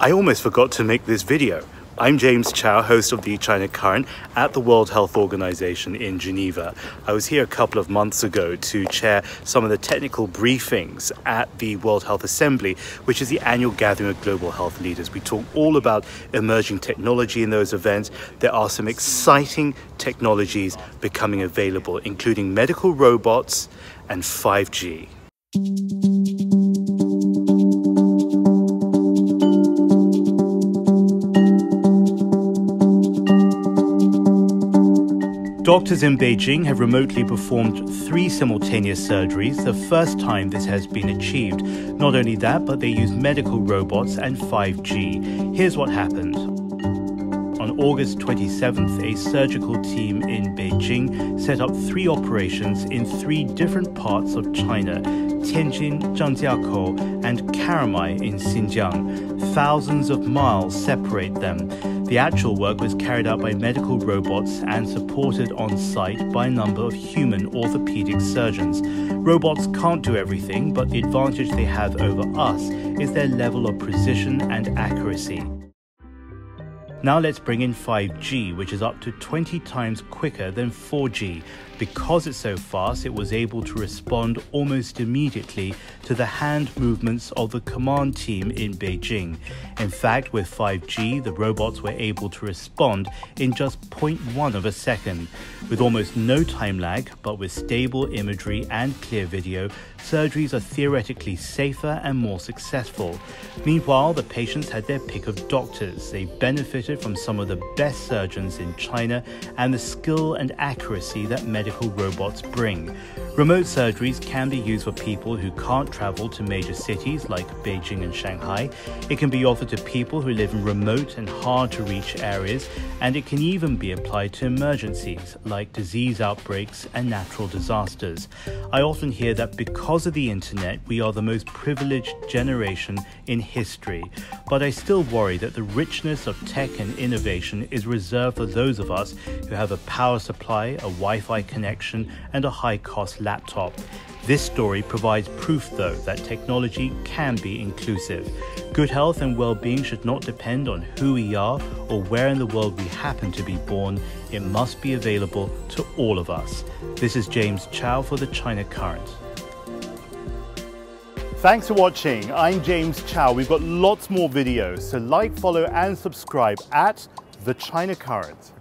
I almost forgot to make this video. I'm James Chau, host of the China Current at the World Health Organization in Geneva. I was here a couple of months ago to chair some of the technical briefings at the World Health Assembly, which is the annual gathering of global health leaders. We talk all about emerging technology in those events. There are some exciting technologies becoming available, including medical robots and 5G. Doctors in Beijing have remotely performed three simultaneous surgeries, the first time this has been achieved. Not only that, but they use medical robots and 5G. Here's what happened. On August 27th, a surgical team in Beijing set up three operations in three different parts of China Tianjin, Zhangjiakou, and Karamay in Xinjiang. Thousands of miles separate them. The actual work was carried out by medical robots and supported on site by a number of human orthopedic surgeons. Robots can't do everything, but the advantage they have over us is their level of precision and accuracy. Now let's bring in 5G, which is up to 20 times quicker than 4G. Because it's so fast, it was able to respond almost immediately to the hand movements of the command team in Beijing. In fact, with 5G, the robots were able to respond in just 0.1 of a second. With almost no time lag, but with stable imagery and clear video, surgeries are theoretically safer and more successful. Meanwhile, the patients had their pick of doctors. They benefited from some of the best surgeons in China and the skill and accuracy that medical robots bring. Remote surgeries can be used for people who can't travel to major cities like Beijing and Shanghai. It can be offered to people who live in remote and hard to reach areas, and it can even be applied to emergencies like disease outbreaks and natural disasters. I often hear that because of the internet, we are the most privileged generation in history, but I still worry that the richness of tech and innovation is reserved for those of us who have a power supply, a Wi Fi connection, and a high cost laptop. This story provides proof, though, that technology can be inclusive. Good health and well being should not depend on who we are or where in the world we happen to be born. It must be available to all of us. This is James Chau for the China Current. Thanks for watching. I'm James Chau. We've got lots more videos, so like, follow, and subscribe at The China Current.